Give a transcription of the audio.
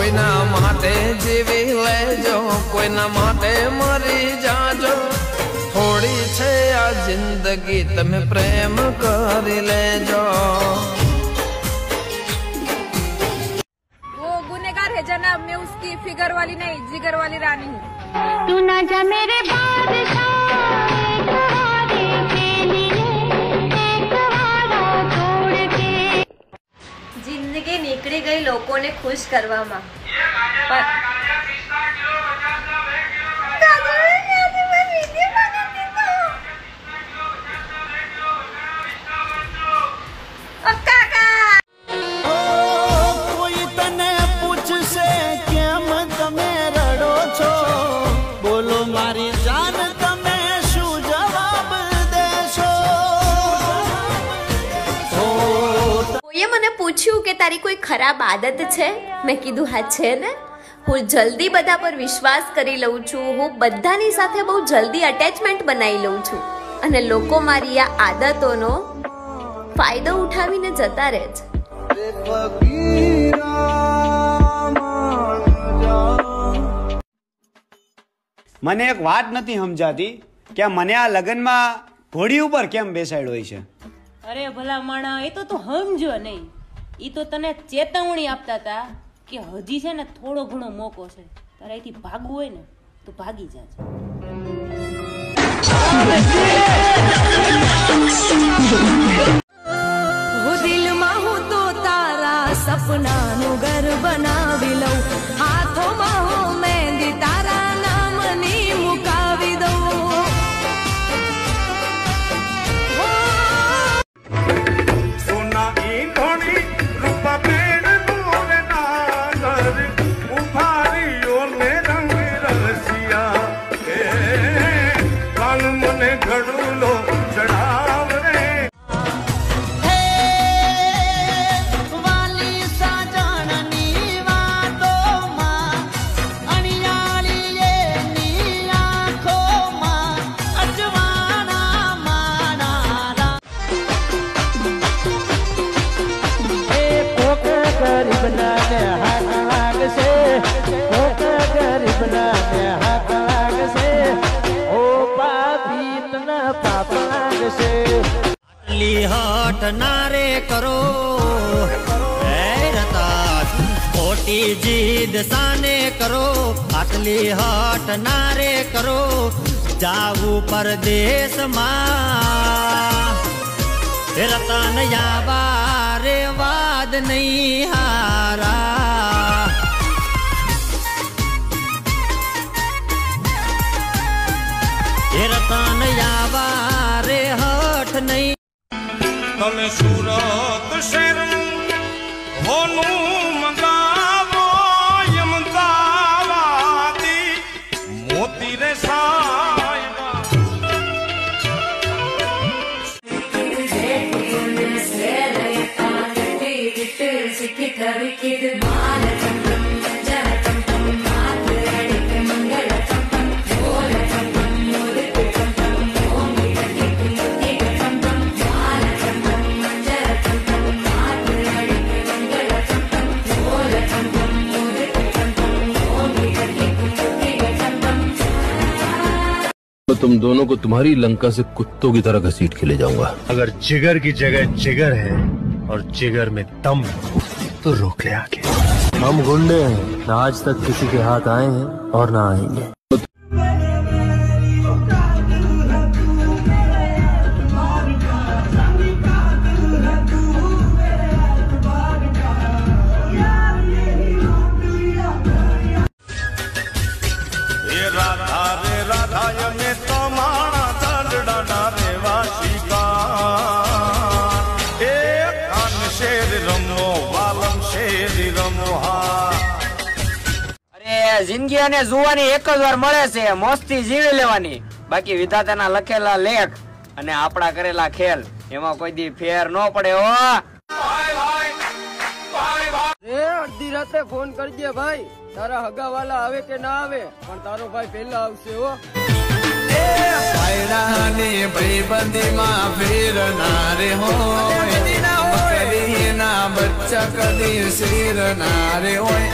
કોઈના માટે જીવી લેજો કોઈના માટે મરી જાજો થોડી છે આ જિંદગી તમે પ્રેમ કરી લેજો वो गुनेगार है जनाब मैं उसकी फिगर वाली नहीं जिगर वाली रानी हूँ तू ना जा मेरे बादशाह જિંદગી નીકળી ગઈ લોકોને ખુશ કરવામાં. પણ- કોઈએ મને પૂછ્યું કે તારી કોઈ ખરાબ આદત છે? મેં કીધું, હા, છે ને. હું જલ્દી બધા પર વિશ્વાસ કરી લઉં છું. હું બધાની સાથે બહુ જલ્દી અટેચમેન્ટ બનાવી લઉં છું. અને લોકો મારી આ આદતોનો ફાયદો ઉઠાવીને જતા રહે છે. મને એક વાત નથી સમજાતી કે મને આ લગ્નમાં ઘોડી ઉપર કેમ બેસાડ્યો હોય છે? અરે ભલા માણા, એ તો તું સમજો નહીં. એ તો તને ચેતવણી આપતા હતા કે હજી છે ને થોડો ઘણો મોકો છે. તારે અહીંથી ભાગવું હોય ને, તો ભાગી જાજે સપનાનું ઘર બનાવી લઉં. હાથોમાં હું મહેંદી તારા આટલી ના રે કરો ખોટી જીદ સાને કરો. આટલી હટ ના રે કરો. જાવું પરદેશમાં. રતન યાવા રે વાદ નહીં હારા. તમે સુરત શહેર. હોનું મંગાવો અમદાવાદી મોતી રે સાયબા तुम दोनों को तुम्हारी लंका से कुत्तों की तरह घसीट के ले जाऊँगा। अगर जिगर की जगह जिगर है और जिगर में दम तो रोक ले आके हम गुंडे हैं। ना आज तक किसी के हाथ आए हैं और ना आएँगे। જિંદગી અને જોવાની એક જ વાર મળે છે. મસ્તી જીવી લેવાની. બાકી વિધાતાના લખેલા લેખ અને આપણા કરેલા ખેલ એમાં કોઈ દી ફેર ન પડે ઓ અડધી રાતે ફોન કરજે ભાઈ. તારા હગા વાલા આવે કે ના આવે? પણ તારો ભાઈ પેલા આવશે હો. પાયડાની ભાઈબંધીમાં હોય બકરીના બચ્ચા કદી શેરનારે હોય.